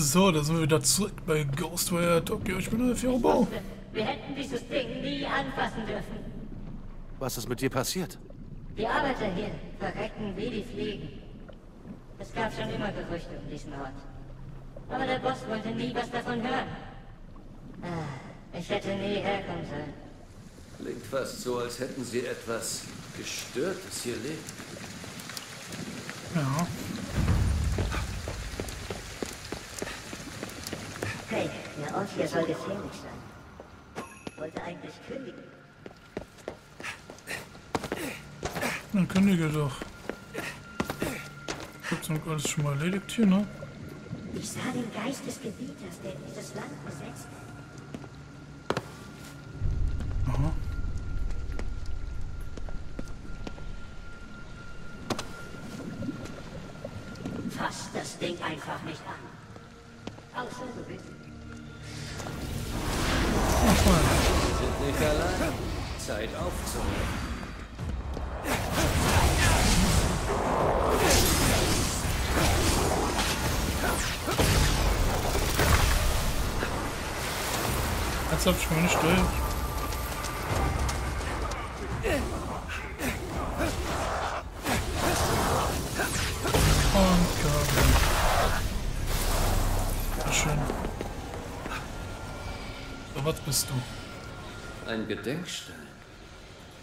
So, da sind wir wieder zurück bei Ghostwire Tokyo. Ich bin der Firobau. Wir hätten dieses Ding nie anfassen dürfen. Was ist mit dir passiert? Die Arbeiter hier verrecken wie die Fliegen. Es gab schon immer Gerüchte um diesen Ort. Aber der Boss wollte nie was davon hören. Ah, ich hätte nie herkommen sollen. Klingt fast so, als hätten sie etwas Gestörtes hier leben. Ja. Ort hier soll gefährlich sein. Ich wollte eigentlich kündigen. Dann kündige doch. Gibt's noch alles schon mal erledigt hier, ne? Ich sah den Geist des Gebieters, der dieses Land besetzt. Aha. Fass das Ding einfach nicht an. Außer du willst. Ach mal. Sind nicht allein. Zeit aufzuhören. Jetzt hab ich meine Steuer. So, was bist du? Ein Gedenkstein.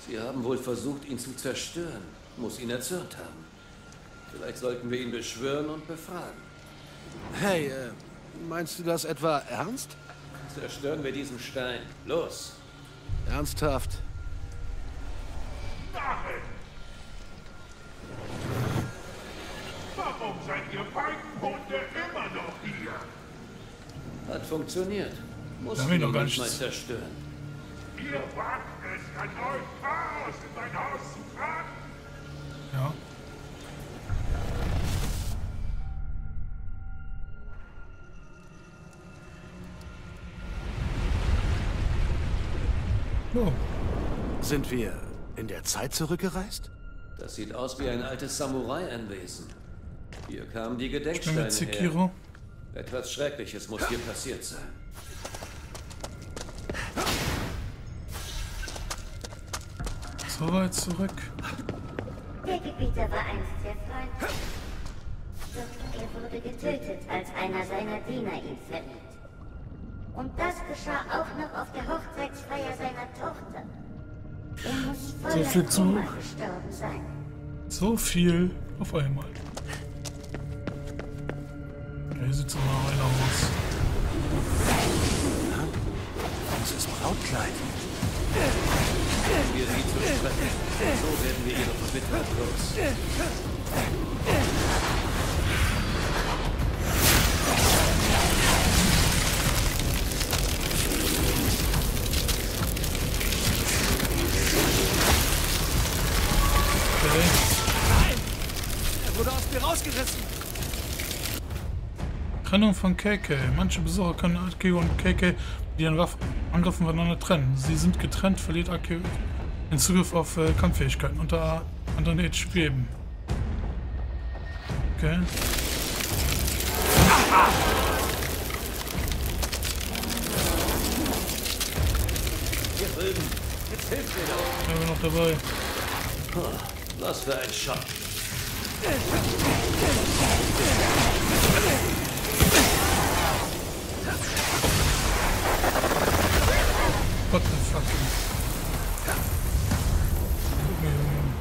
Sie haben wohl versucht, ihn zu zerstören. Muss ihn erzürnt haben. Vielleicht sollten wir ihn beschwören und befragen. Hey, äh, meinst du das etwa ernst? Zerstören wir diesen Stein. Los! Ernsthaft? Warum seid ihr beiden Hunde immer noch hier? Hat funktioniert. Muss doch gar manchmal nicht- zerstören. Ihr wagt es, ein neues Chaos in mein Haus zu tragen? Ja. Oh, Sind wir in der Zeit zurückgereist? Das sieht aus wie ein altes Samurai-Anwesen. Hier kamen die Gedenksteine her. Etwas Schreckliches muss hier passiert sein. So weit zurück. Der Gebieter war einst sehr freundlich. Doch er wurde getötet, als einer seiner Diener ihn verriet. Und das geschah auch noch auf der Hochzeitsfeier seiner Tochter. Er muss voller viel zu- Kummer gestorben sein. So viel auf einmal. Ja, hier sieht so mal einer aus. Dieses Brautkleid. Wir sie zu sprechen. So werden wir ihre Verbitterung los. Trennung von KK. Manche Besucher können AK und KK, die Angriffen voneinander trennen. Sie sind getrennt, verliert AK den Zugriff auf äh, Kampffähigkeiten unter anderem HP eben. Okay. Hier drüben. Jetzt hilft mir doch. Sind wir noch dabei? Was für ein Schock. What the fuck? Ähm,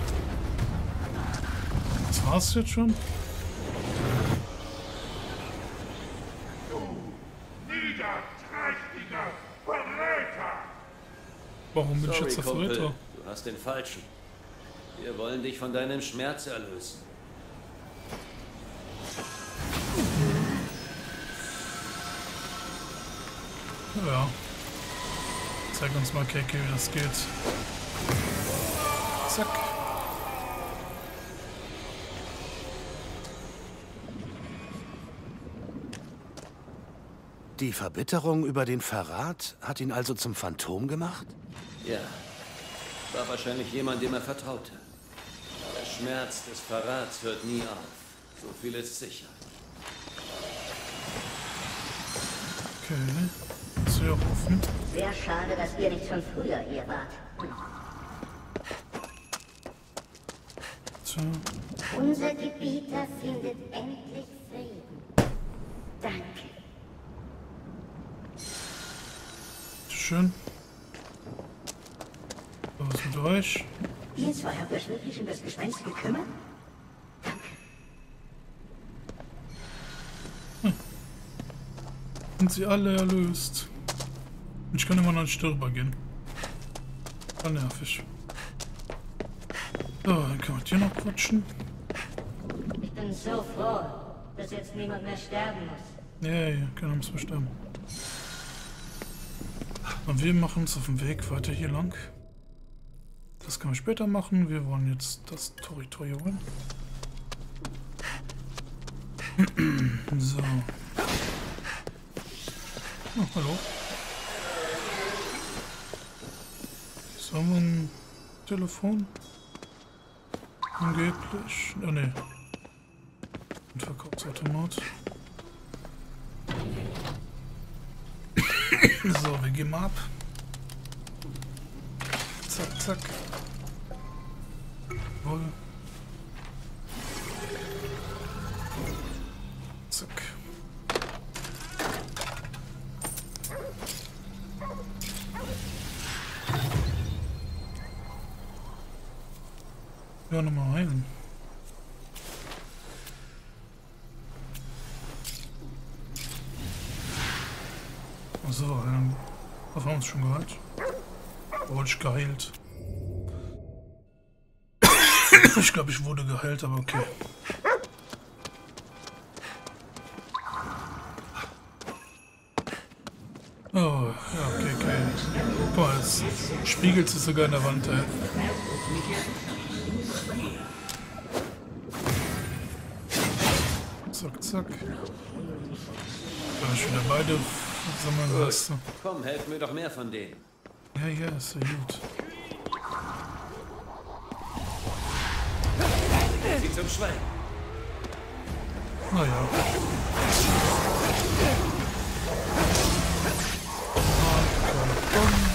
Das war's jetzt schon? Warum bin ich jetzt der. Verräter? Du hast den Falschen. Wir wollen dich von deinem Schmerz erlösen. Ja. Zeig uns mal, KK, wie das geht. Zack. Die Verbitterung über den Verrat hat ihn also zum Phantom gemacht? Ja. War wahrscheinlich jemand, dem er vertraute. Der Schmerz des Verrats hört nie auf. So viel ist sicher. Okay. Ist auch offen. Sehr schade, dass ihr nicht schon früher hier wart. Tja. Unser Gebieter findet endlich Frieden. Danke. Schön. So, was mit euch? Ihr zwei habt euch wirklich um das Gespenst gekümmert? Sind sie alle erlöst? Ich kann immer noch nicht drüber gehen. Voll nervig. So, dann kann man hier noch quatschen. Ich bin so froh, dass jetzt niemand mehr sterben muss. Ja, ja, keiner muss bestimmen. Und wir machen uns auf den Weg weiter hier lang. Das können wir später machen. Wir wollen jetzt das Territorium holen. so. Oh, hallo. Haben wir ein Telefon? Angeblich. Oh ne. Ein Verkaufsautomat. So, wir gehen mal ab. Zack, zack. Glaube, ich wurde geheilt, aber okay. Oh, ja, okay, okay. Guck mal, es spiegelt sich sogar in der Wand, ey. Zack, zack. Da ist wieder beide sammeln lässt. Komm, helfen mir doch mehr von denen. Ja, ja, ist ja gut. Sie zum Schweigen. Naja. Ernsthaft?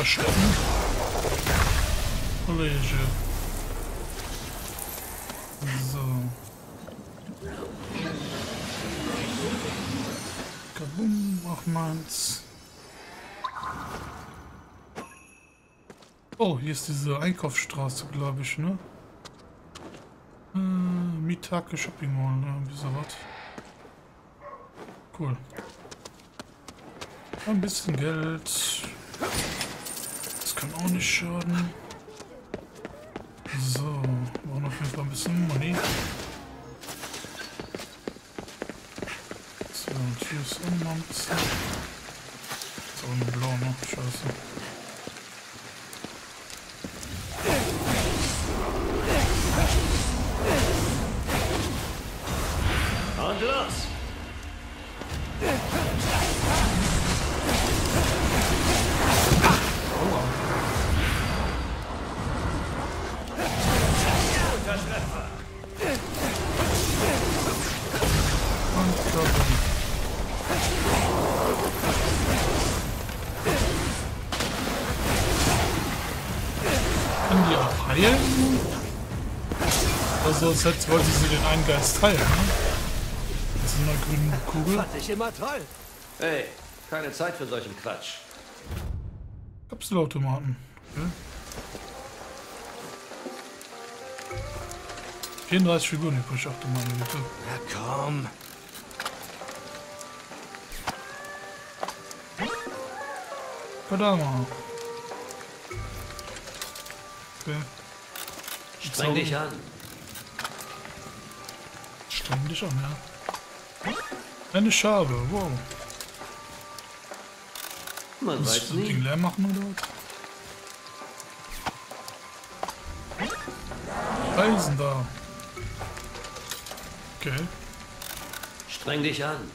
Verstecken. Kollege. So. Kabum, auch meins. Oh, hier ist diese Einkaufsstraße, glaube ich, ne? Äh, Mitake Shopping Mall, ne? Wie sowas. Cool. Ein bisschen Geld. Kann auch nicht schaden. Also, als hätte wollte sie den einen Geist heilen, ne? Das ist eine grüne Kugel. Fand ich immer toll. Hey, keine Zeit für solchen Quatsch. Kapselautomaten. Okay. 34 Figuren übrig, achte meine Güte. Na komm. Kadama. Okay. Streng dich an. Streng dich an, ja. Eine Schabe, wow. Man Muss ich weiß das Ding nie. leer machen oder was? Eisen da. Okay. Streng dich an.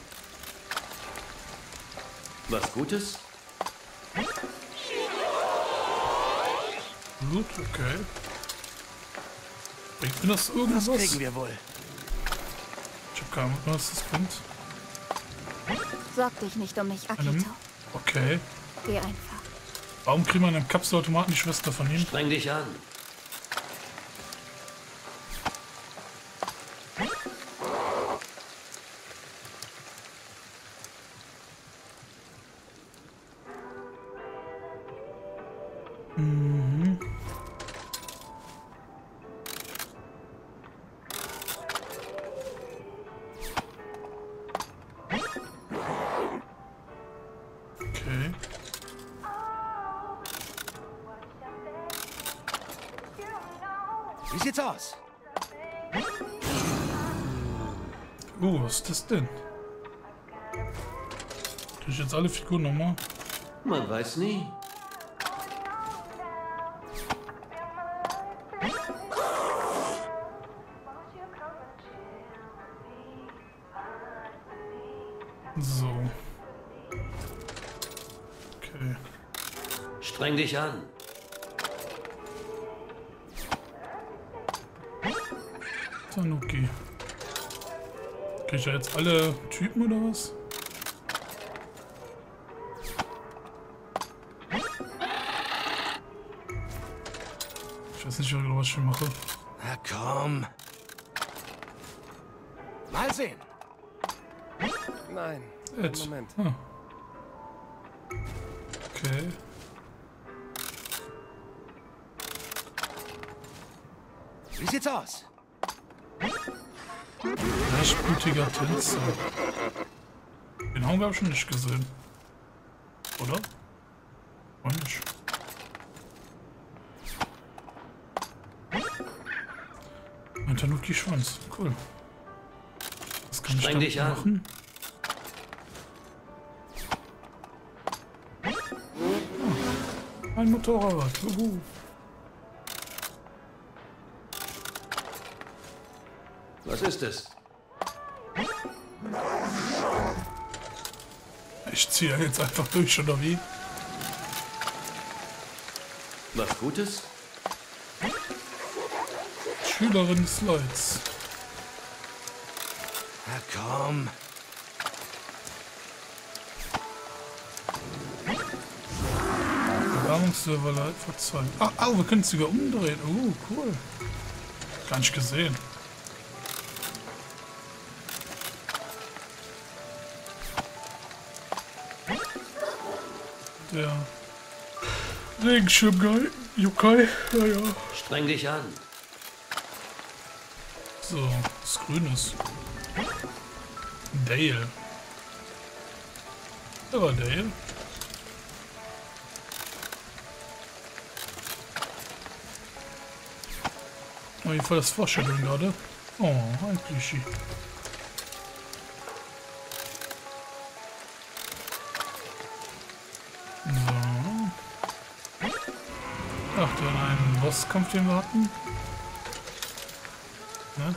Was Gutes? Blut, okay. Bringt mir das Das irgendwas? kriegen wir wohl. Keine Ahnung, was das bringt. Sorg dich nicht um mich, Einem, Akito. okay. Geh einfach. Warum kriegen wir in einem Kapselautomaten die Schwester von ihm? Streng dich an. Sieht's aus? Uh, was ist das denn? Krieg ich jetzt alle Figuren nochmal? Man weiß nie. So. Okay. Streng dich an. Tanuki. Krieg ich ja jetzt alle Typen oder was? Ich weiß nicht, was ich mache. Na komm. Mal sehen. Nein. Moment. Ah. Okay. Blutiger Tänzer. Den haben wir schon nicht gesehen. Oder? Nicht. Ein Tanuki-Schwanz. Cool. Was kann Streng ich damit machen? Ah, Ein Motorrad. Juhu. Was ist es? Ich ziehe jetzt einfach durch, oder wie? Was Gutes? Schülerin des Lloyds. Na komm. Erwärmungsserver Light verzeihen. Ah, oh, wir können es sogar umdrehen. Oh, cool. Gar nicht gesehen. Der Regenschirmguy, Yokai, ja, ja. Streng dich an. So, das Grünes. Dale. Da war Dale. Oh, hier voll das Foreshadowing gerade. Oh, ein Klischee. Bosskampf, den wir hatten. Ne?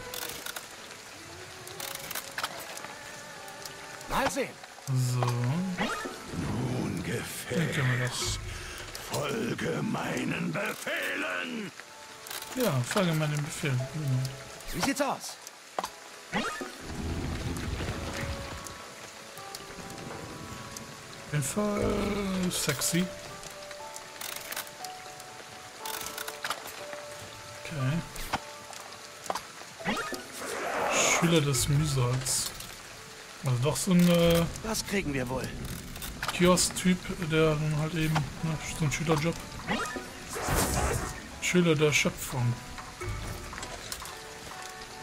Mal sehen. So, Nun doch. Folge meinen Befehlen. Ja, folge mal den Befehl. Genau. Wie sieht's aus? Auf jeden Fall sexy. Schüler des Mühsals. Also doch so ein äh, Das kriegen wir wohl. Kiosk-Typ, der dann halt eben ne, so ein Schülerjob. Schüler der Schöpfung.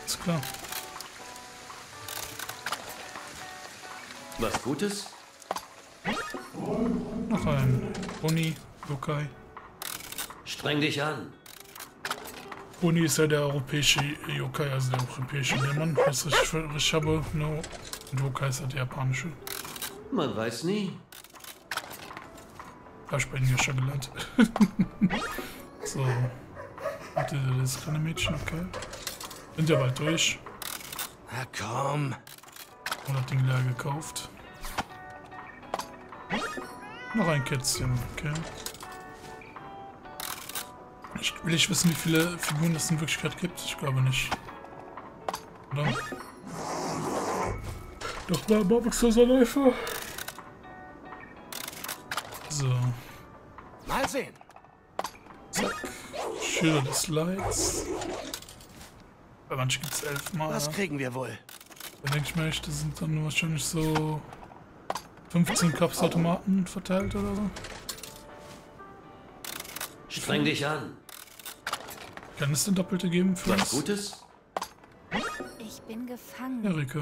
Ist klar. Was Gutes? Noch ein Boni, Yokai. Streng dich an. Uni ist ja der europäische Yokai, also der europäische Dämon. Was ich, ich habe nur Yokai ist ja der japanische. Man weiß nie. Hab ich bei Ihnen ja schon gelernt. so. Warte, das kleine Mädchen, okay. Sind ja bald durch. Na komm. Und hat Ding leer gekauft. Noch ein Kätzchen, okay. Ich will ich wissen, wie viele Figuren es in Wirklichkeit gibt. Ich glaube nicht. Oder? Doch mal Bobbexer-Läufer. So. Mal sehen. Zack. Schilder des Lights. Bei manchen gibt es elfmal. Was kriegen wir wohl? Da denke ich mir echt, das sind dann wahrscheinlich so 15 Kapsautomaten verteilt oder so. Streng dich an. Kann es denn Doppelte geben für Was uns? Gutes? Ich bin gefangen Erika.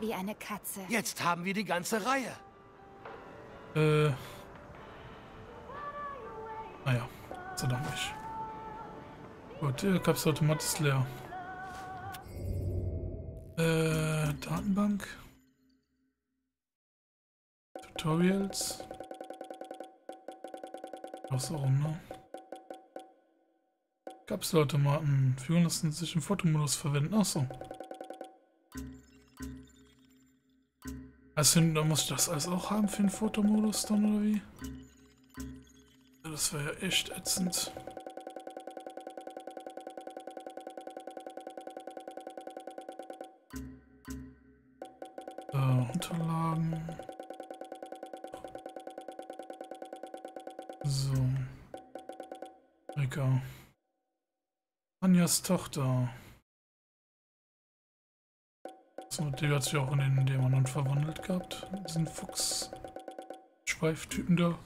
wie eine Katze. Jetzt haben wir die ganze Reihe. Äh. Naja, sei Dank nicht. Gut, der Kapselautomat ist leer. Äh, Datenbank. Tutorials. Auch so rum, ne? Kapselautomaten. Figuren lassen sich im Fotomodus verwenden. Ach so. Also, da muss ich das alles auch haben für den Fotomodus dann, oder wie? Das wäre ja echt ätzend. Anjas Tochter. So, die hat sich auch in den Dämonen verwandelt gehabt. Diesen Fuchs. Schweiftypen da.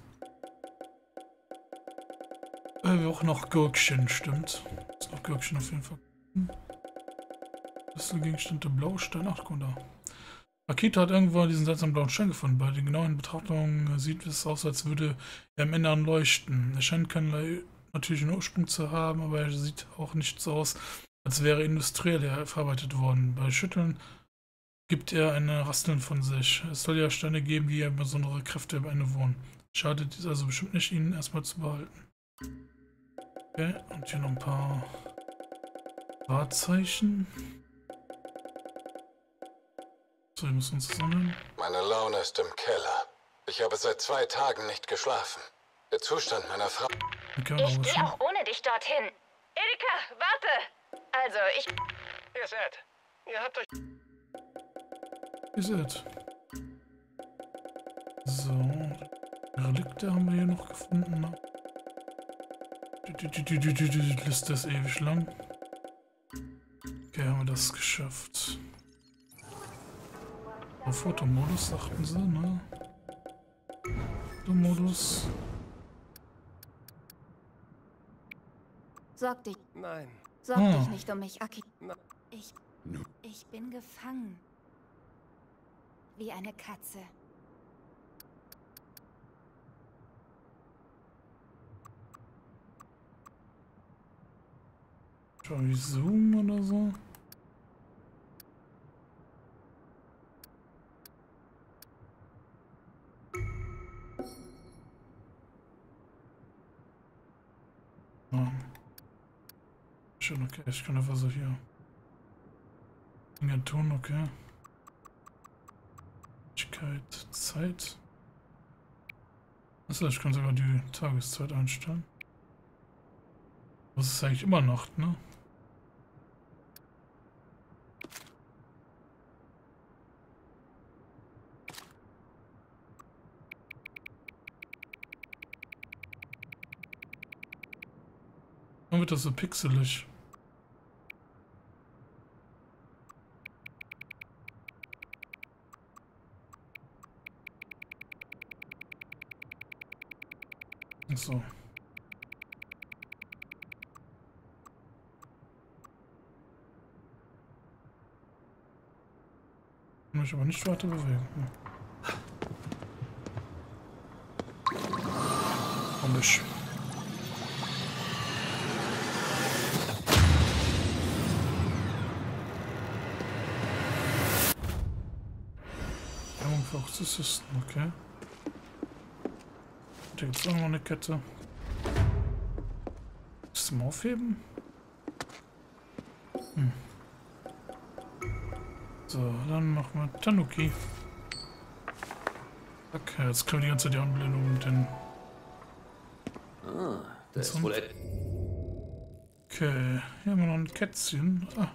Äh, auch noch Gürkchen, stimmt. Ist noch Gürkchen auf jeden Fall. Schlüsselgegenstand der Blaustein. Ach, guck da. Akita hat irgendwo diesen seltsamen blauen Stein gefunden. Bei den genauen Betrachtungen sieht es aus, als würde er im Inneren leuchten. Er scheint keinen natürlichen Ursprung zu haben, aber er sieht auch nicht so aus, als wäre industriell verarbeitet worden. Bei Schütteln gibt er ein Rasteln von sich. Es soll ja Steine geben, die ja besondere Kräfte innewohnen. Schadet es also bestimmt nicht, ihn erstmal zu behalten. Okay, und hier noch ein paar Wahrzeichen. So, wir müssen uns sammeln. Meine Laune ist im Keller. Ich habe seit zwei Tagen nicht geschlafen. Der Zustand meiner Frau. Ich gehe auch ohne dich dorthin. Erika, warte! Also, ich. Hier ist Ed. Ihr habt euch... Ist es. So. Relikte haben wir hier noch gefunden. Ne? Die Liste ist ewig lang. Okay, haben wir das geschafft. Auf Fotomodus sagten sie, ne? Fotomodus. Sorg dich, Nein. sorg Ah. dich nicht um mich, Aki. Ich, ich bin gefangen. Wie eine Katze. Schau ich Zoom oder so? Okay, ich kann einfach so hier Dinge tun, okay. Möglichkeit, Zeit. Achso, ich kann sogar die Tageszeit einstellen. Das ist eigentlich immer Nacht, ne? Warum wird das so pixelig? So. Ich mich aber nicht weiter bewegen. Nee. Hm. Komisch. Werbung für Autisten, okay. Da gibt es auch noch eine Kette. Ist zum Aufheben? Hm. So, dann machen wir Tanuki. Okay, jetzt können wir die ganze Zeit die Anblendung mit den... Ah, da ist wohl Okay, hier haben wir noch ein Kätzchen. Ah.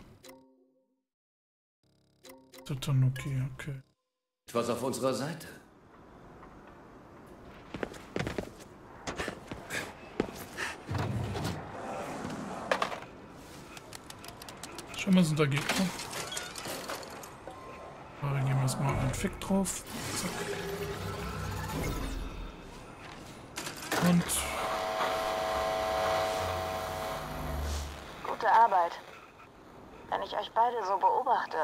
Der Tanuki, okay. etwas auf unserer Seite. Scheinbar sind da Gegner. Aber wir geben erstmal einen Fick drauf. Zack. Und Gute Arbeit. Wenn ich euch beide so beobachte,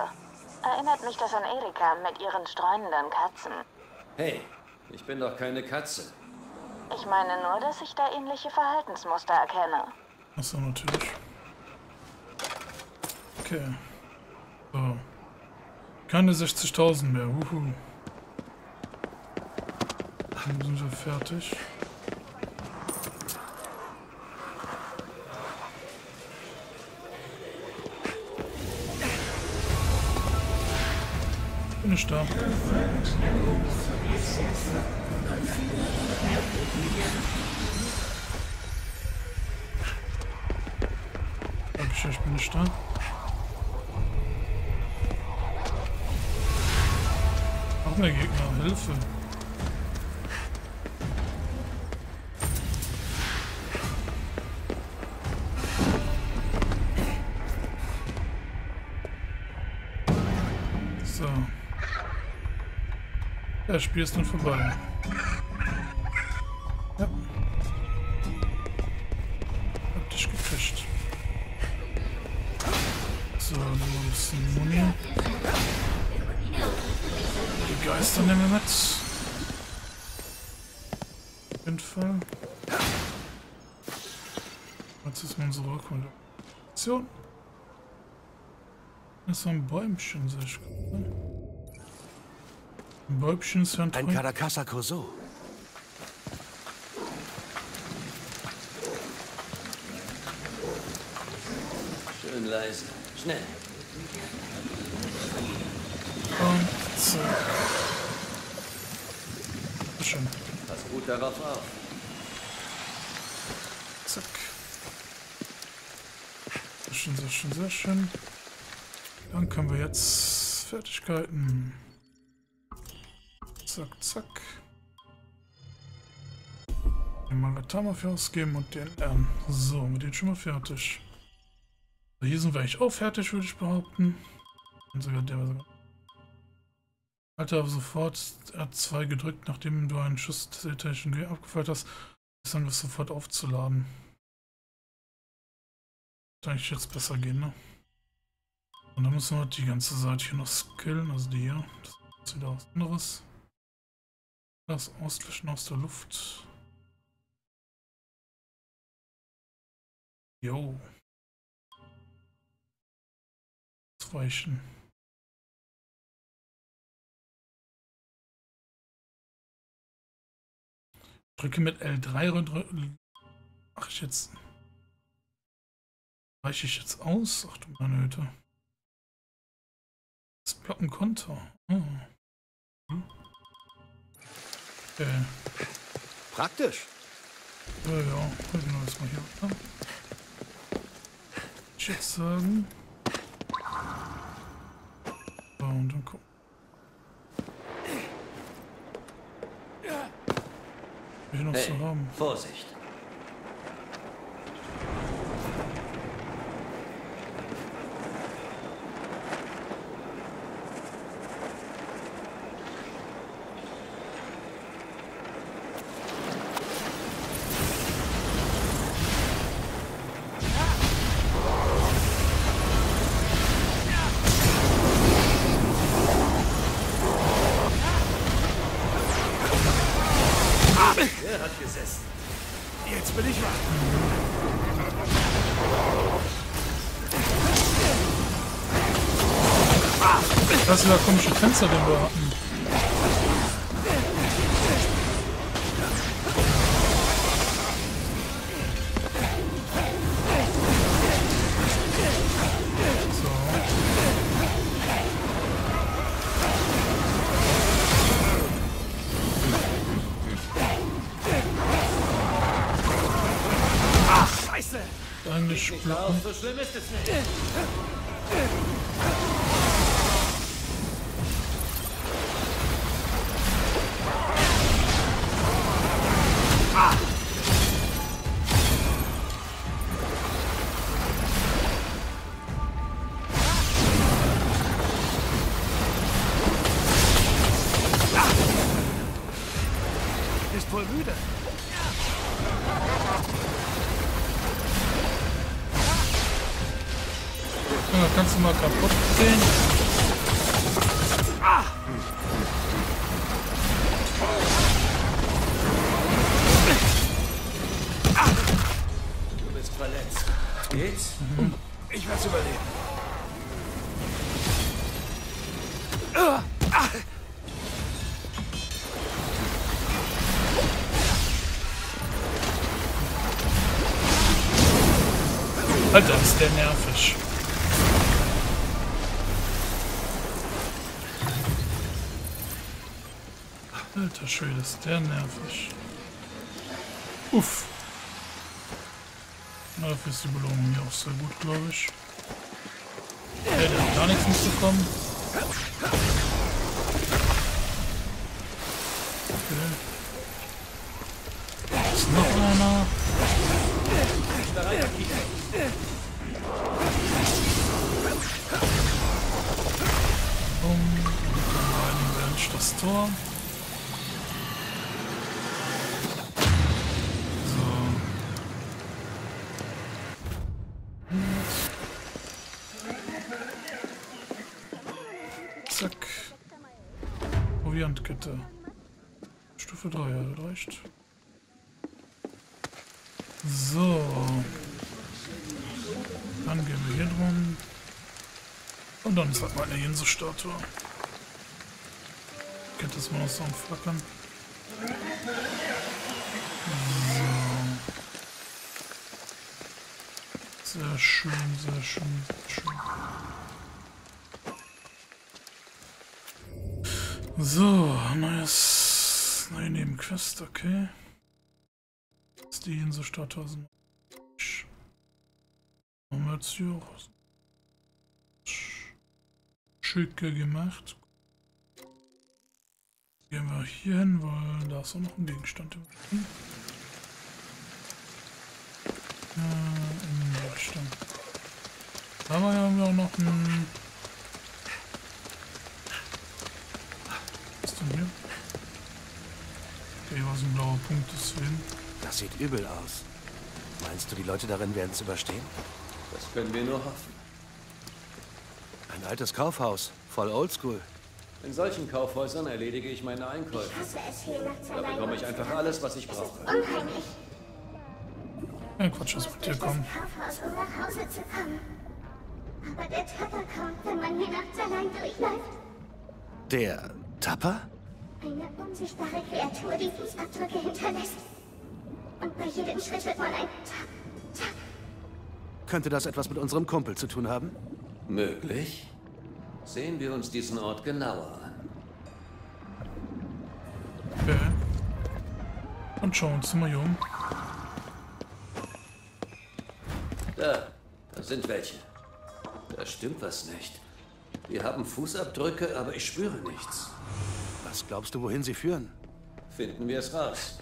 erinnert mich das an Erika mit ihren streunenden Katzen. Hey, ich bin doch keine Katze. Ich meine nur, dass ich da ähnliche Verhaltensmuster erkenne. Achso, natürlich. Okay. So. Keine 60.000 mehr. Uhu. Dann sind wir fertig. Bin ich da. Ich bin nicht da. Noch mehr Gegner, Hilfe. So. Das Spiel ist nun vorbei. Ja. Hab dich gekriegt. So, noch ein bisschen Muni. Geister nehmen wir mit. Auf jeden Fall. Jetzt ist unsere Rekommendation. Das ist ein Bäumchen, sehe ich gerade. Ein Bäumchen ist ja ein Ein Caracasa Corso. Schön leise. Schnell. Und zack. Sehr Schön. Pass gut darauf auf. Zack. Sehr schön, sehr schön, sehr schön. Dann können wir jetzt Fertigkeiten. Zack, zack. Den Magatama für ausgeben und den lernen. So, mit denen schon mal fertig. So, hier sind wir eigentlich auch fertig, würde ich behaupten. Und sogar der war sogar. Alter, aber sofort R2 gedrückt, nachdem du einen Schuss Station G abgefeuert hast, ist dann das sofort aufzuladen. Wird eigentlich jetzt besser gehen, ne? Und dann müssen wir die ganze Seite hier noch skillen, also die hier. Das ist wieder was anderes. Das Auslöschen aus der Luft. Jo. Ausweichen. Drücke mit L3 und Mach ich jetzt. Reiche ich jetzt aus? Ach du meine Güte. Das blocken Konter. Oh. Hm. Okay. Praktisch. Ja, ja. Halten wir das mal hier. an. Ich jetzt sagen. So, und dann gucken. Was ich noch Hey, zu haben. Vorsicht. Das ist ja Alter, ist der nervig. Alter Schwede, ist der nervig. Uff. Na, dafür ist die Belohnung hier auch sehr gut, glaube ich. Der, der hat gar nichts mitbekommen. Proviantkette. Stufe 3, ja, das reicht. So. Dann gehen wir hier drum. Und dann ist halt mal eine Jense-Statue. Kennt das mal so am Flackern? So. Sehr schön, sehr schön, sehr schön. So, neues, neue Nebenquest, okay. Ist die Jense-Statue sind. Haben wir jetzt hier auch schicke gemacht. Gehen wir hier hin, weil da ist auch noch ein Gegenstand im Spiel. Äh, der Richtung. Da haben wir auch noch ein... Was denn hier? Okay, war so ein blauer Punkt, deswegen. Das sieht übel aus. Meinst du, die Leute darin werden es überstehen? Das können wir nur hoffen. Ein altes Kaufhaus, voll oldschool. In solchen Kaufhäusern erledige ich meine Einkäufe. Ich hasse es hier nachts Da bekomme ich einfach alles, was ich brauche. unheimlich. Ja, Quatsch, wird hier durch kommen. Kaufhaus, um nach Hause zu kommen. Aber der Tapper kommt, wenn man hier nachts allein durchläuft. Der Tapper? Eine unsichtbare Kreatur, die Fußabdrücke hinterlässt. Und bei jedem Schritt wird man ein Tap, Tap. Könnte das etwas mit unserem Kumpel zu tun haben? Möglich? Sehen wir uns diesen Ort genauer an. Okay. Und schauen uns mal hier um. Da, da sind welche. Da stimmt was nicht. Wir haben Fußabdrücke, aber ich spüre nichts. Was glaubst du, wohin sie führen? Finden wir es raus.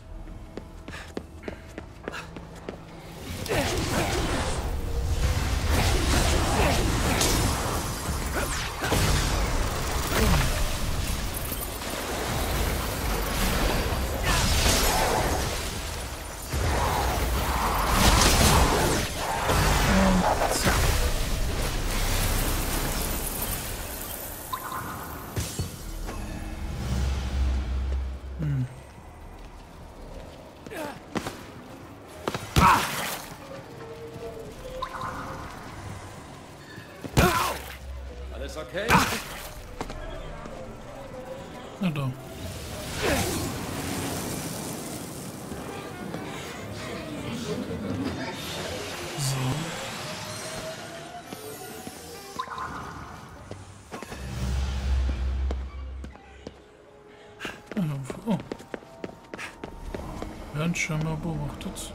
scheinbaar beobachtet.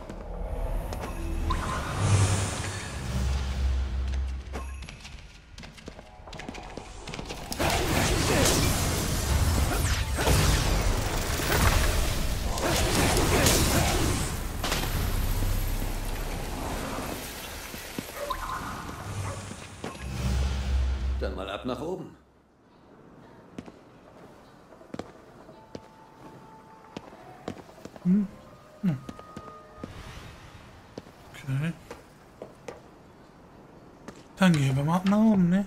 Dann mal ab nach oben. Dann gehen wir mal nach oben, ne?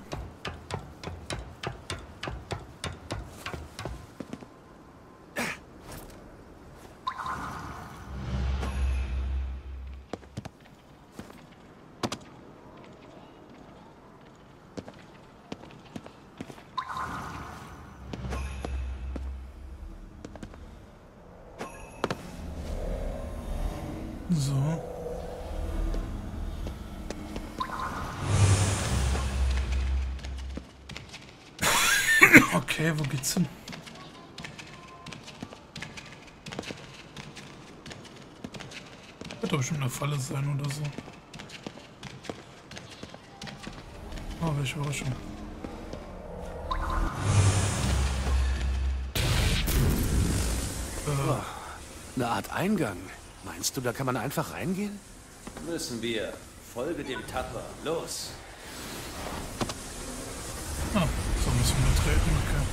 So. Okay, wo geht's hin? Wird doch bestimmt eine Falle sein oder so. Oh, welche Überraschung. Oh, eine Art Eingang. Meinst du, da kann man einfach reingehen? Müssen wir. Folge dem Tapper. Los. Ah, so okay.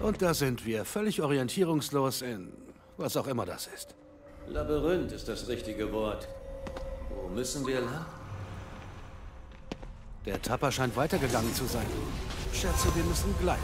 Und da sind wir, völlig orientierungslos in was auch immer das ist. Labyrinth ist das richtige Wort. Wo müssen wir lang? Der Tapper scheint weitergegangen zu sein. Schätze, wir müssen gleich.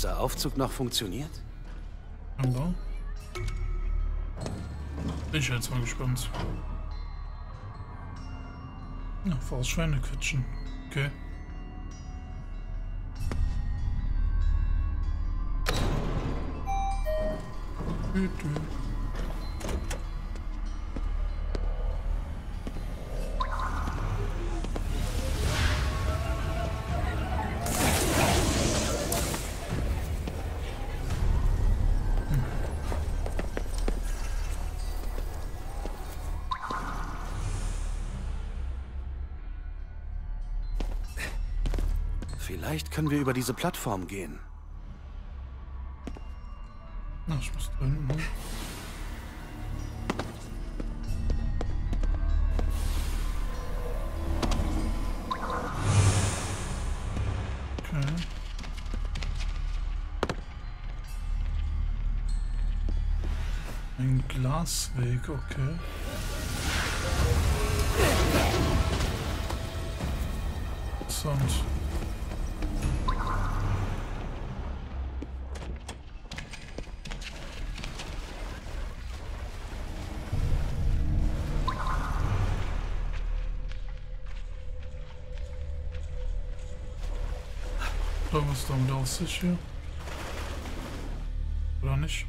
Dieser Aufzug noch funktioniert? Aber. Bin ich jetzt mal gespannt. Ja, vor Schweine quetschen. Okay. Bitte. Vielleicht können wir über diese Plattform gehen. Na, ich muss drin. Ne? Ein Glasweg, okay. Interessant. Oder was damit auf sich hier? Oder nicht?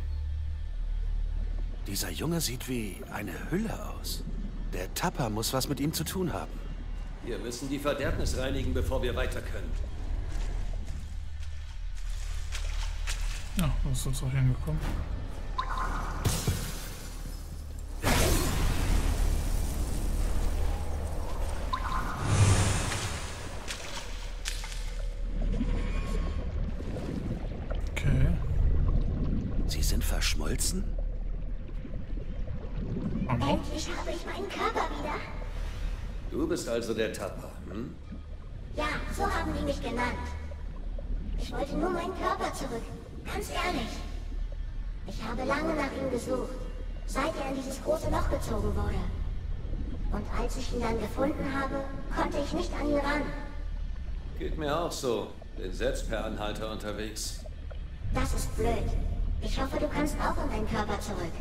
Dieser Junge sieht wie eine Hülle aus. Der Tapper muss was mit ihm zu tun haben. Wir müssen die Verderbnis reinigen, bevor wir weiter können. Ja, da ist jetzt auch hingekommen. Also der Tapper, hm? Ja, so haben die mich genannt. Ich wollte nur meinen Körper zurück. Ganz ehrlich. Ich habe lange nach ihm gesucht, seit er in dieses große Loch gezogen wurde. Und als ich ihn dann gefunden habe, konnte ich nicht an ihn ran. Geht mir auch so. Bin selbst per Anhalter unterwegs. Das ist blöd. Ich hoffe, du kannst auch in deinen Körper zurück.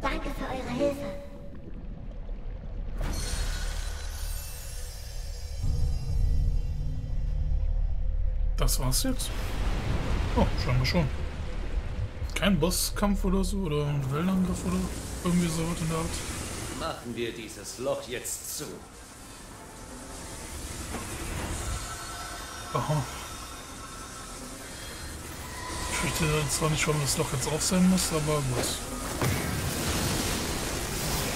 Danke für eure Hilfe. Das war's jetzt? Oh, scheinbar schon. Kein Bosskampf oder so oder ein Wellenangriff oder irgendwie so in der Art. Machen wir dieses Loch jetzt zu. Aha. Ich verstehe zwar nicht, warum das Loch jetzt auf sein muss, aber gut.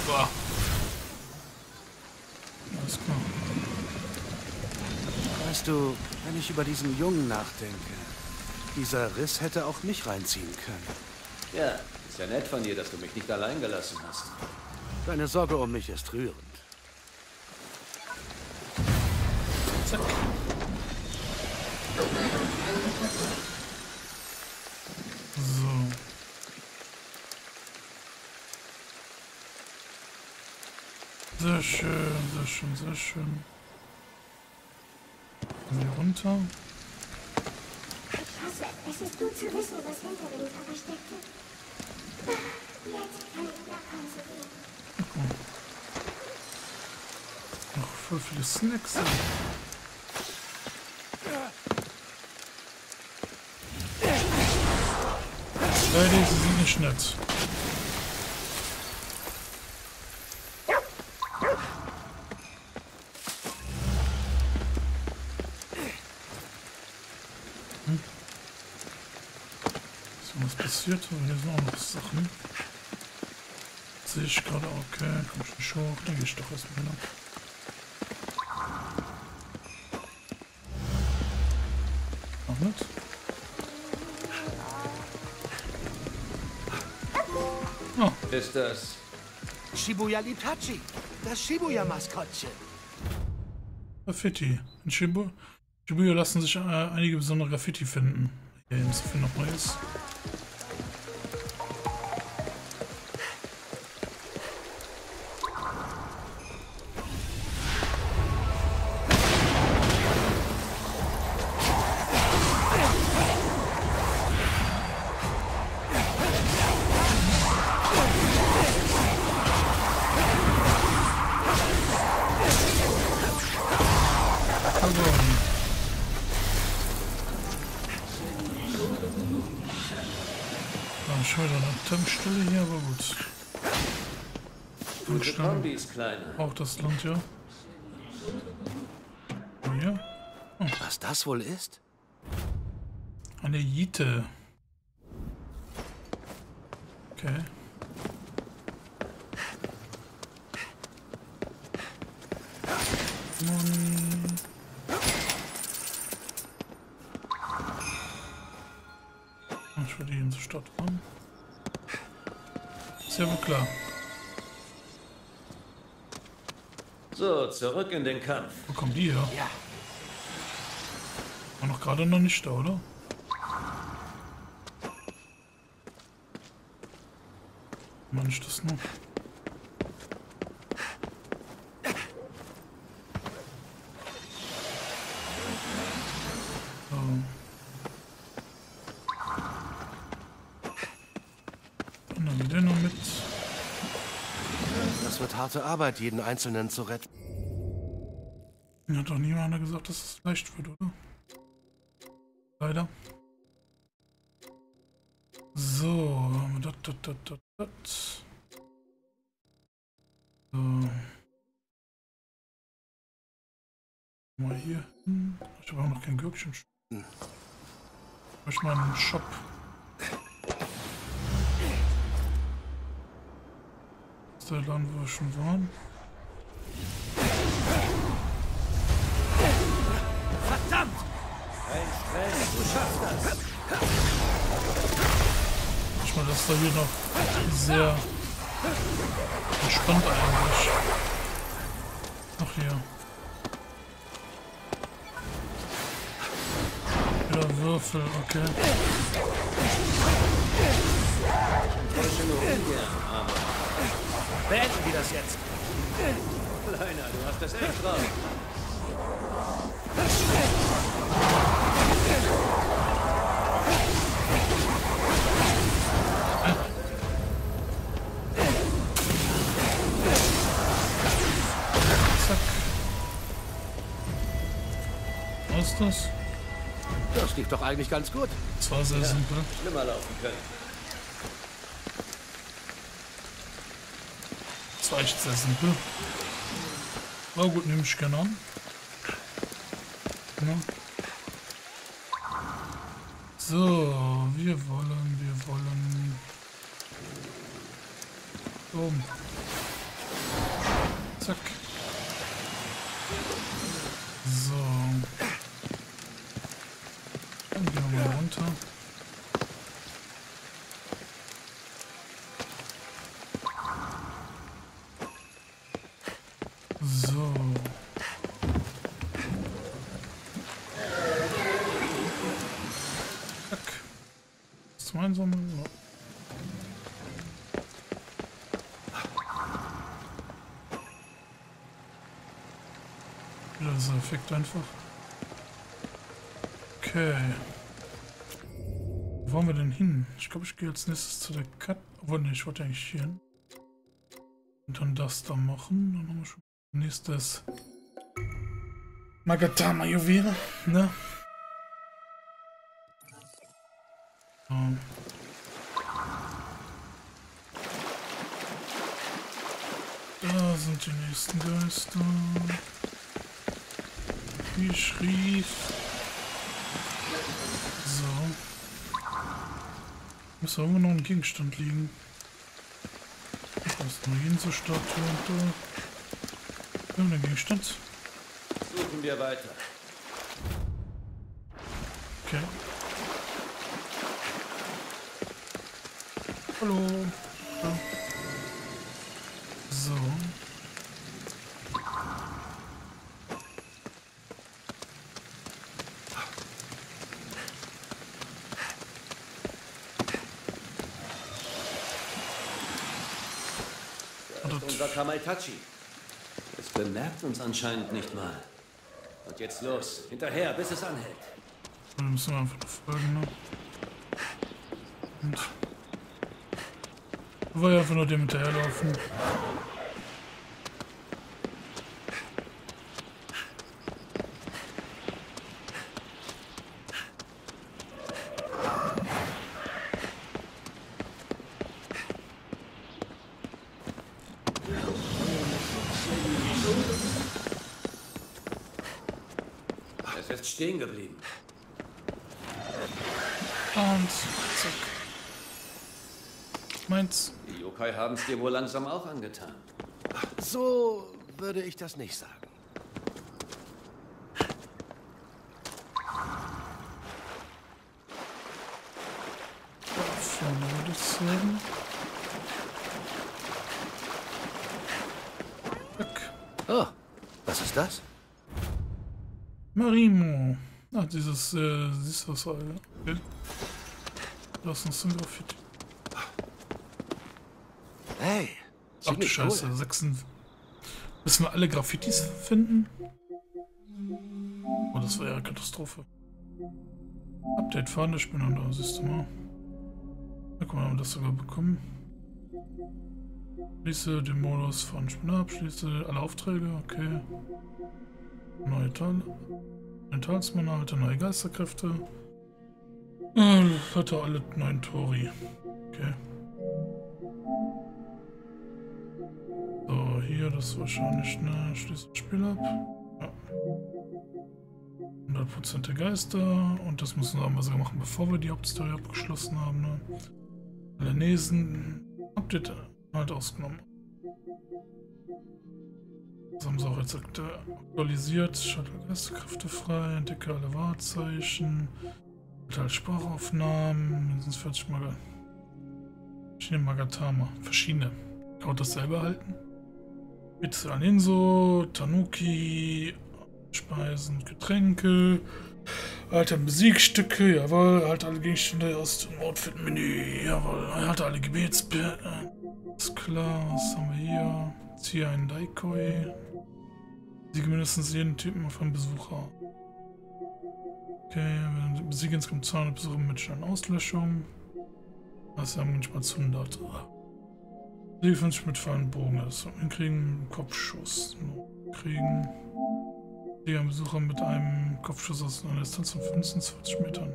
Boah. Alles klar. Weißt du, wenn ich über diesen Jungen nachdenke, dieser Riss hätte auch mich reinziehen können. Ja, ist ja nett von dir, dass du mich nicht allein gelassen hast. Deine Sorge um mich ist rührend. Zack. So. Sehr schön, sehr schön, sehr schön. Hier runter. Ich hasse es. Ist gut zu wissen, was hinter dem Cover. Jetzt kann ich nach Hause gehen. Noch voll viele Snacks. Ja, diese sind nicht nett. Hm. Passiert? Hier sind auch noch Sachen. Sehe ich gerade, okay, komm ich nicht hoch, dann gehe ich doch erstmal hin. Noch nicht? Ist das... Shibuya Litachi, das Shibuya-Maskottchen. Graffiti. In Shibu Shibuya lassen sich äh, einige besondere Graffiti finden. Hier insofern noch Neues. Kleiner. Auch das Land, ja. Und Hier? Was das wohl ist? Eine Jite. Okay. Money. Ich will die in die Stadt ran. Ist ja wohl klar. So, zurück in den Kampf. Wo kommen die her? Ja. War noch gerade noch nicht da, oder? Mann, ich das noch? So. Dann haben wir den noch mit. Das wird harte Arbeit, jeden Einzelnen zu retten. Hat doch niemand gesagt, dass es leicht wird, oder? Leider. So, haben wir das, das, das, das, das. So. Mal hier hin. Ich habe auch noch kein Gürkchen. Ich mal einen Shop. Der Laden, wo wir schon waren. Verdammt! Kein Stress, du schaffst das. Ich meine, das da hier noch sehr entspannt eigentlich. Ach hier. Wieder Würfel, okay. Aber... Beenden wir das jetzt. Kleiner, du hast das echt drauf. Zack. Was ist das? Das lief doch eigentlich ganz gut. Das war sehr simpel. Schlimmer laufen können. War echt sehr simpel. Aber gut, nehme ich gerne an. Ja. So, wir wollen, wir wollen. Boom. Zack. So. Dann gehen wir mal runter. So. Zack. Das ist mein Sommer. Ja. Effekt einfach. Okay. Wo wollen wir denn hin? Ich glaube, ich gehe als nächstes zu der Cut. Obwohl, ne, ich wollte eigentlich hier hin. Und dann das da machen. Dann haben wir schon nächstes Magatama-Juwel, ne? So. Da sind die nächsten Geister. Wie schrieb. So. Muss irgendwo noch ein Gegenstand liegen. Da ist eine Jensestatue und da. Irgendein Gegenstand. Suchen wir weiter. Okay. Hallo. Ja. So. Das Kamaitachi. Es bemerkt uns anscheinend nicht mal. Und jetzt los. Hinterher, bis es anhält. Wir müssen einfach noch folgen, ne? Und. Wir wollen einfach nur dem hinterherlaufen. Es ist stehen geblieben. Und zack. Meins. Die Yokai haben es dir wohl langsam auch angetan. So würde ich das nicht sagen. Oh, was ist das? Marimo. Ah, dieses, äh, siehst du was, okay. Lass uns zum Graffiti. Hey, Ach du Scheiße, cool. 6. Müssen wir alle Graffitis finden? Oh, das war ja eine Katastrophe. Update fahrende Spinner da, siehst du mal. Na, guck mal, haben wir das sogar bekommen. Schließe den Modus von Spinner ab, schließe alle Aufträge, okay. Neue Tal. Talisman, alte neue Geisterkräfte. Äh, hatte alle neuen Tori. Okay. Hier, das wahrscheinlich eine Spiel ab. Ja. 100% der Geister. Und das müssen wir sogar machen, bevor wir die Hauptstory abgeschlossen haben. Ne? Nesen. Update halt ausgenommen. Das haben sie auch jetzt aktualisiert. Schalte Geisterkräfte frei. Entdecke alle Wahrzeichen. Sprachaufnahmen. Mindestens 40 Maga. Verschiedene Magatama. Verschiedene. Kann man das selber halten? Bitte Alinso, Tanuki, Speisen, Getränke, alte Musikstücke, jawohl, halt alle Gegenstände aus dem Outfit-Menü, jawohl, halt alle Gebetsblätter, ist klar, was haben wir hier? Ziehe einen Daikoi, Besiege mindestens jeden Typen von Besucher. Okay, besiege insgesamt 200 Besucher mit Auslöschung. Das haben manchmal 100. Besiege 50 mit Fallen Bogen. Das hinkriegen. Kopfschuss. Kriegen. Besiege einen Besucher mit einem Kopfschuss aus einer Distanz von 25 Metern.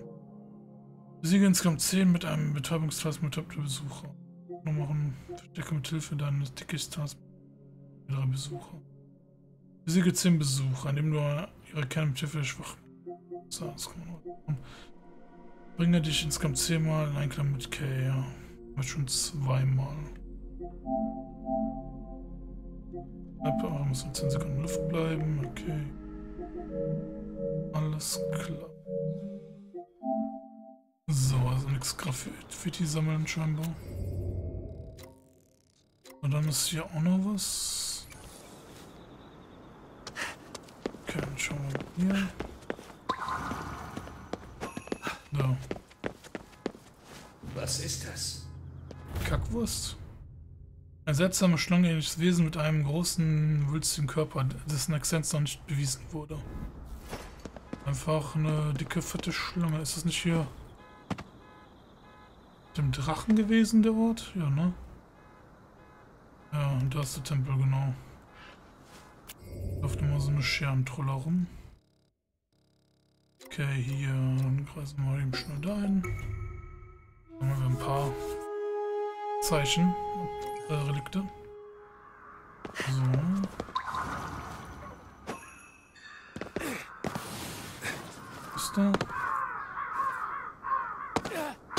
Besiege insgesamt 10 mit einem Betäubungstask-Method der Besucher. Noch machen Verstecke mit Hilfe deines Dickies-Task mit drei Besucher. Besiege 10 Besucher, indem du ihre Kerne mit Hilfe der Schwachen. Das kann man auch Bringe dich insgesamt 10 Mal in Einklang mit K, ja. Schon zweimal. Auch, muss in 10 Sekunden Luft bleiben, okay. Alles klar. So, also nichts Graffiti sammeln scheinbar. Und dann ist hier auch noch was. Okay, dann schauen wir mal hier. Da. Was ist das? Kackwurst. Ein seltsames schlangenähnliches Wesen mit einem großen, wülstigen Körper, dessen Existenz noch nicht bewiesen wurde. Einfach eine dicke, fette Schlange. Ist das nicht hier dem Drachen gewesen, der Ort? Ja, ne? Ja, und da ist der Tempel, genau. Läuft immer so eine Scherentrolle rum. Okay, hier dann kreisen wir eben schnell dahin. Dann haben wir ein paar Zeichen, äh, Relikte. So. Ist da?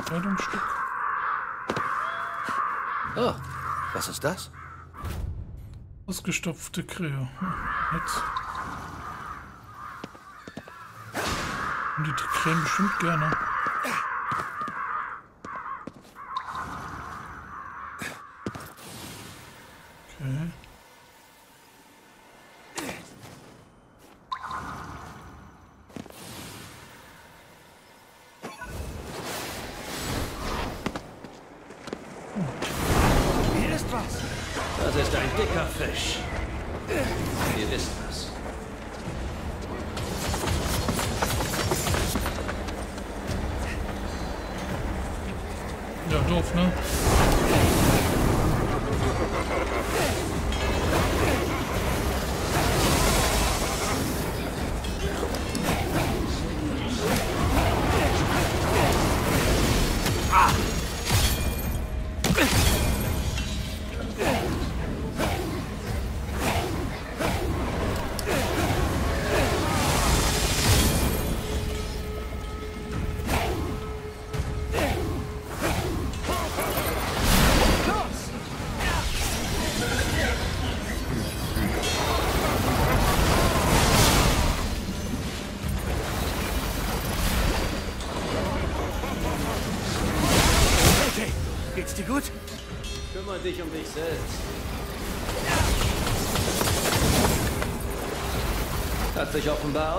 Kleidungsstück. Oh, was ist das? Ausgestopfte Krähe. Nett. Und die Krähen bestimmt gerne.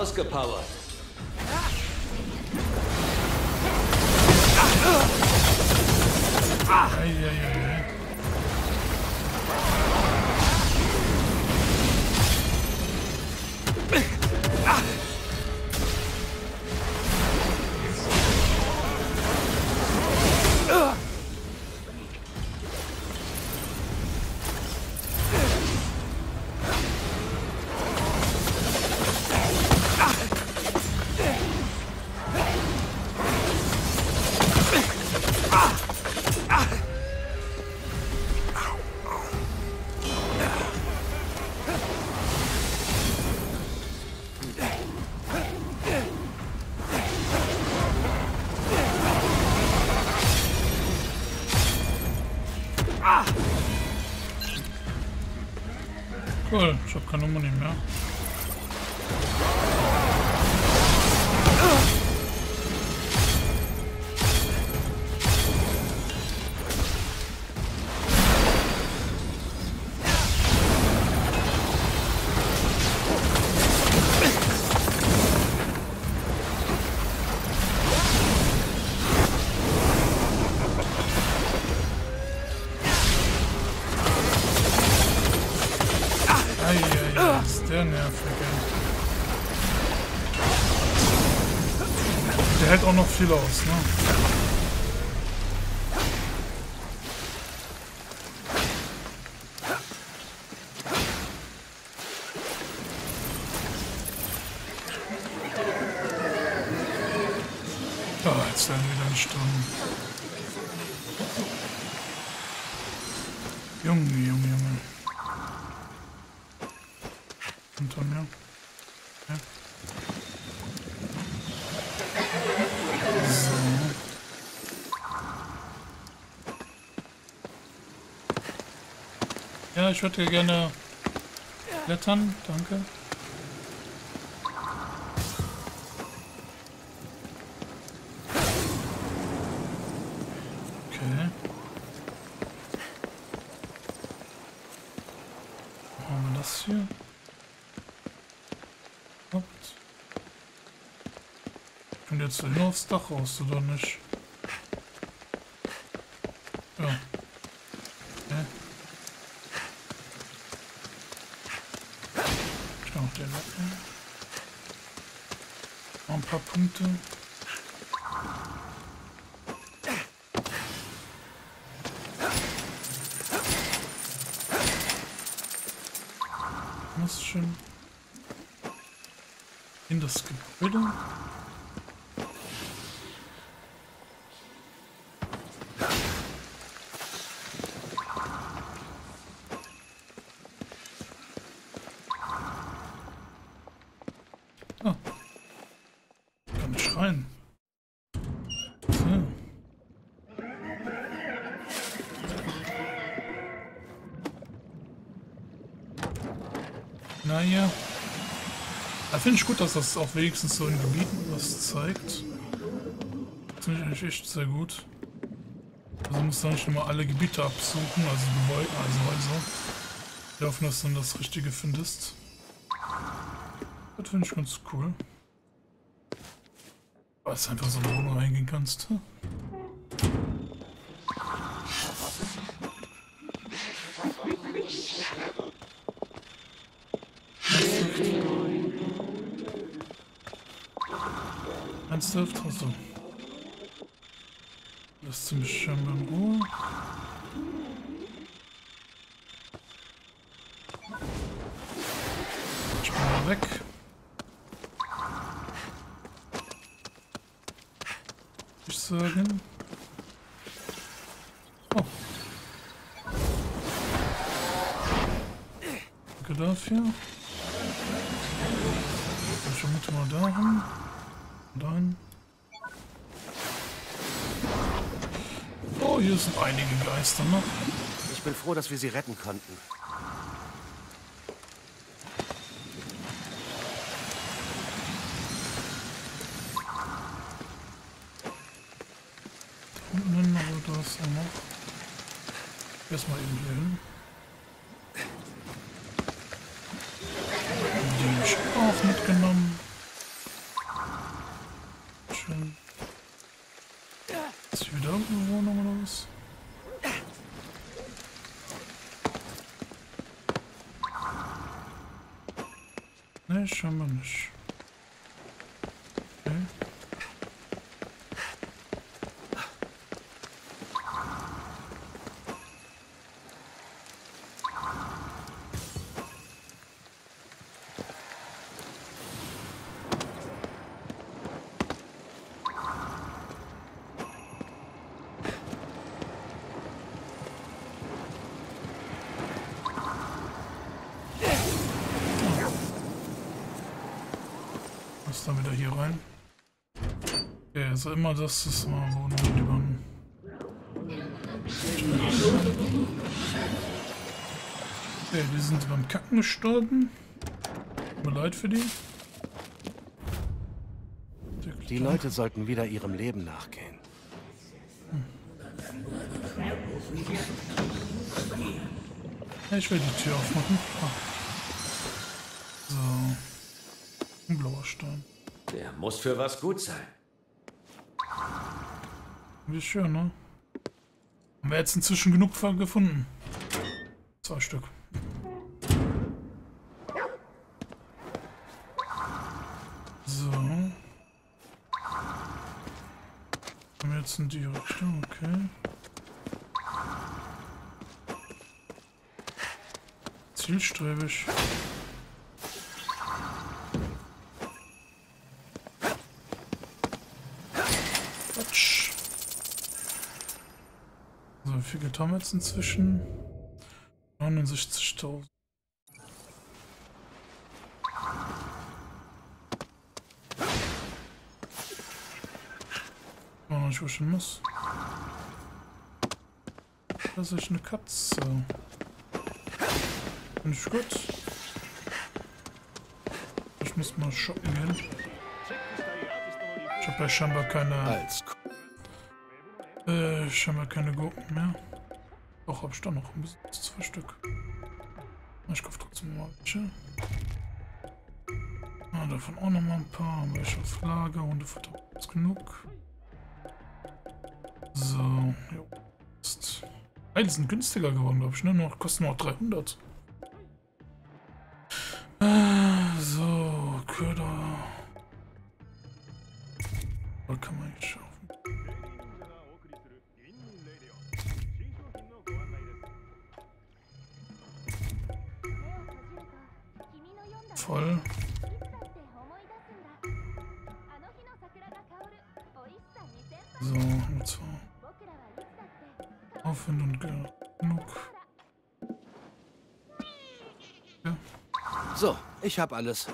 Sich offenbar ausgepowert. Eieiei. Ich hab keine Muni mehr. Viel aus, ne? Ah, jetzt werden wieder ein Sturm. Junge, Junge, Junge. Hinter mir. Ja. Ja, ich würde gerne klettern, danke. Okay. Wir das hier. Hopp. Und jetzt nur aufs Dach raus, oder nicht? Ja. Okay. Ich kann auch den Lappen. Noch ein paar Punkte. muss schon in das Gebäude. Ah. Kann nicht rein. So. Naja. Da finde ich gut, dass das auch wenigstens so in Gebieten was zeigt. Finde ich echt sehr gut. Also musst du nicht immer alle Gebiete absuchen, also Gebäude, also Häuser. Wir hoffen, dass du dann das Richtige findest. Das finde ich ganz cool. Weil du einfach so reingehen kannst. Ernsthaft? Achso. Lässt sie mich scheinbar in Ruhe. Ich bin mal weg. Ich sagen. Oh. Danke dafür. Ich vermute mal dahin. Dann. Oh, hier sind Geister, ne? Ich bin froh, dass wir sie retten konnten. Unten, aber da ist ja noch. Erstmal eben hier hin. Die hab ich auch mitgenommen. Schön. Ist hier wieder irgendeine Wohnung oder was? Ne, scheinbar nicht. Okay. Dann wieder hier rein. Okay, also immer das ist mal Wohnung lieber. Okay, die sind beim Kacken gestorben. Tut mir leid für die. Die Leute sollten wieder ihrem Leben nachgehen. Ja, ich will die Tür aufmachen. Ah. Muss für was gut sein. Wie schön, ne? Haben wir jetzt inzwischen genug gefunden. Zwei Stück. So. Haben wir jetzt in die Richtung, okay. Zielstrebig. Viel haben wir jetzt inzwischen? 69.000. Oh, noch nicht, wo ich hin muss. Das ist eine Katze. Finde ich gut. Ich muss mal shoppen gehen. Ich habe ja scheinbar keine... Als Äh, scheinbar keine Gurken mehr. Doch, habe ich da noch ein bisschen. Zwei Stück. Ich kaufe trotzdem mal welche. Ah, davon auch noch mal ein paar. Schon auf Lager. Hundefutter ist genug. So, jo. Ist. Die sind günstiger geworden, glaube ich, ne? Noch, kosten nur noch 300. ich hab alles.